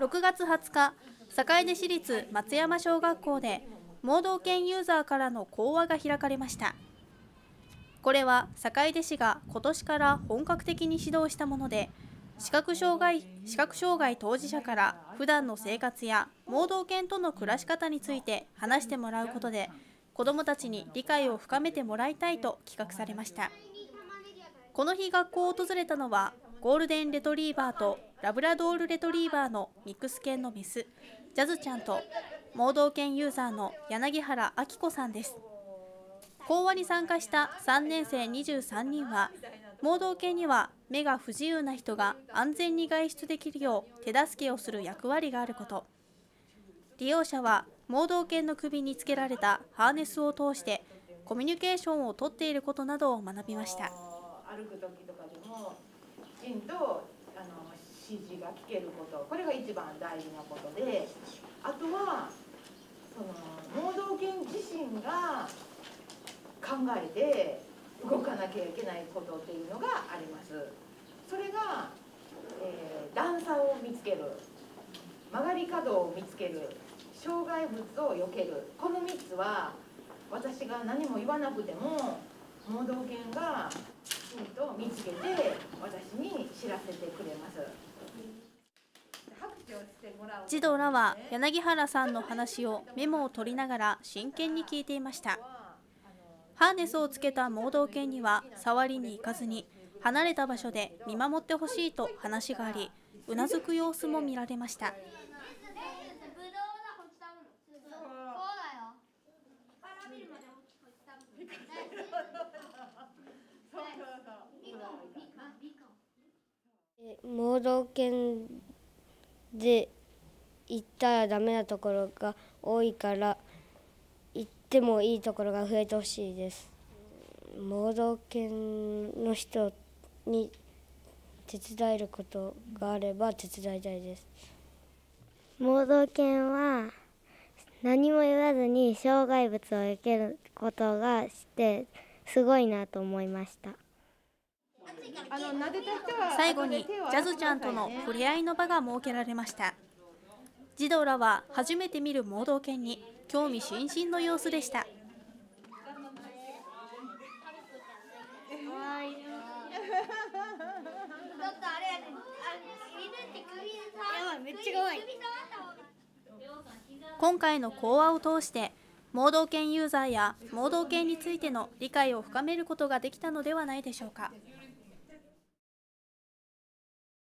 6月20日坂出市立松山小学校で盲導犬ユーザーからの講話が開かれました。これは坂出市が今年から本格的に指導したもので視覚障害視覚障害当事者から普段の生活や盲導犬との暮らし方について話してもらうことで子どもたちに理解を深めてもらいたいと企画されました。この日学校を訪れたのはゴールデンレトリーバーとラブラドールレトリーバーのミックス犬のメスジャズちゃんと盲導犬ユーザーの柳原明子さんです。講話に参加した3年生23人は盲導犬には目が不自由な人が安全に外出できるよう手助けをする役割があること。利用者は盲導犬の首につけられたハーネスを通してコミュニケーションをとっていることなどを学びました。歩く時とかでもきちんとあの指示が聞けることこれが一番大事なことであとはその盲導犬自身が考えて動かなきゃいけないことっていうのがあります。それが、えー、段差を見つける曲がり角を見つける障害物を避けるこの3つは私が何も言わなくても盲導犬がきちんと見つけて私に知らせてくれます。児童らは柳原さんの話をメモを取りながら真剣に聞いていました。ハーネスをつけた盲導犬には触りに行かずに離れた場所で見守ってほしいと話がありうなずく様子も見られました盲導犬で行ったらダメなところが多いから行ってもいいところが増えてほしいです。盲導犬の人に手伝えることがあれば手伝いたいです。盲導犬は何も言わずに障害物を受けることがしてすごいなと思いました。最後にジャズちゃんとの触れ合いの場が設けられました。児童らは初めて見る盲導犬に興味津々の様子でした。今回の講話を通して盲導犬ユーザーや盲導犬についての理解を深めることができたのではないでしょうか。